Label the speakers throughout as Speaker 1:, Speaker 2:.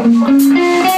Speaker 1: Thank you.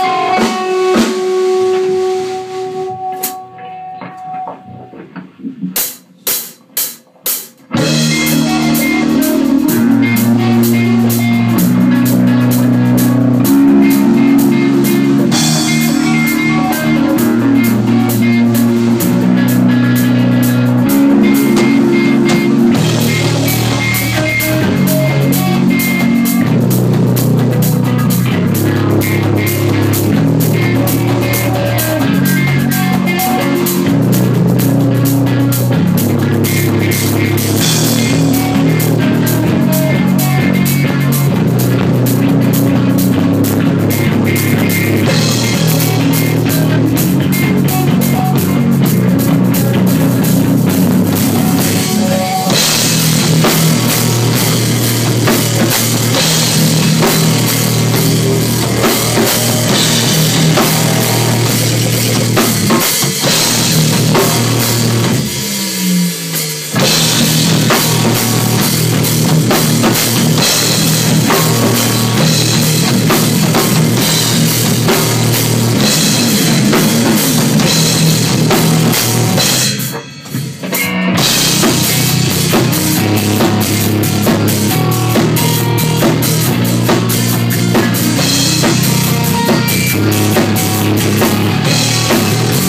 Speaker 2: Thank you.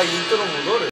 Speaker 2: está ahí en los motores.